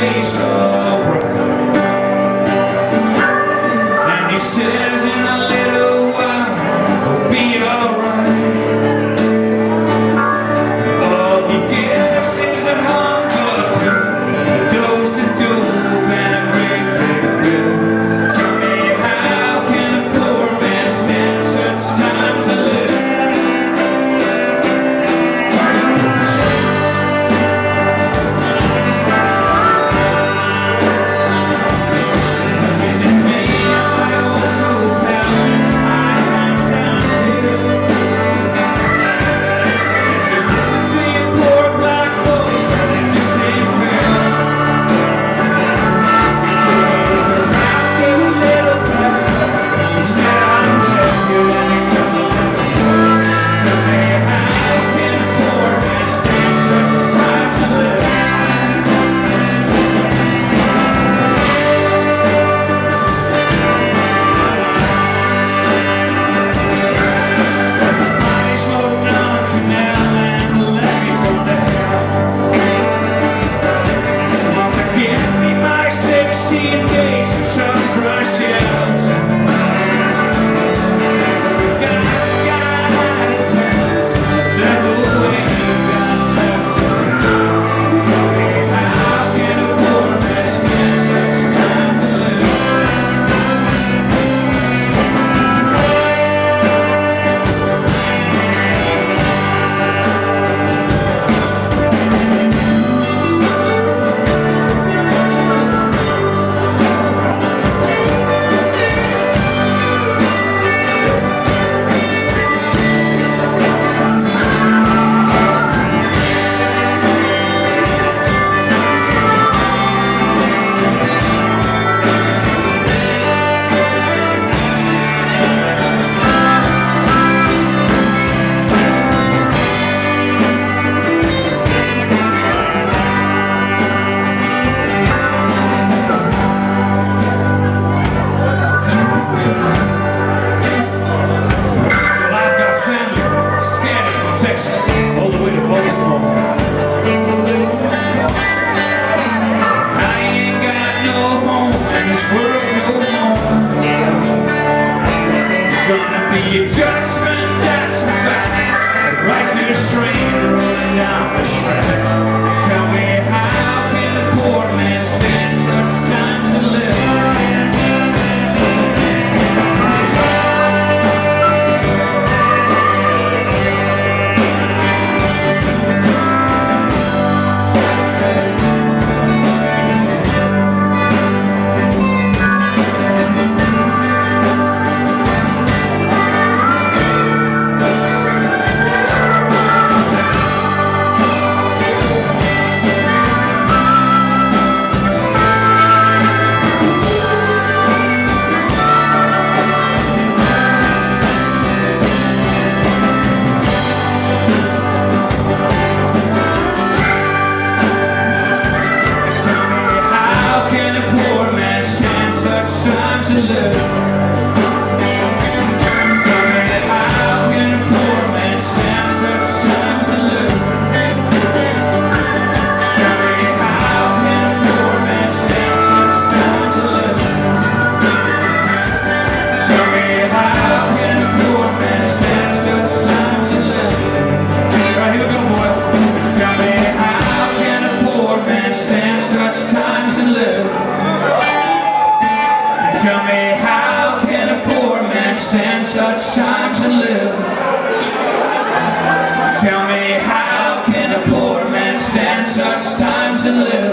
Jesus. the adjustment, that's a fact. Right to the running down the track. Stand such times and live? Tell me how can a poor man stand such times and live?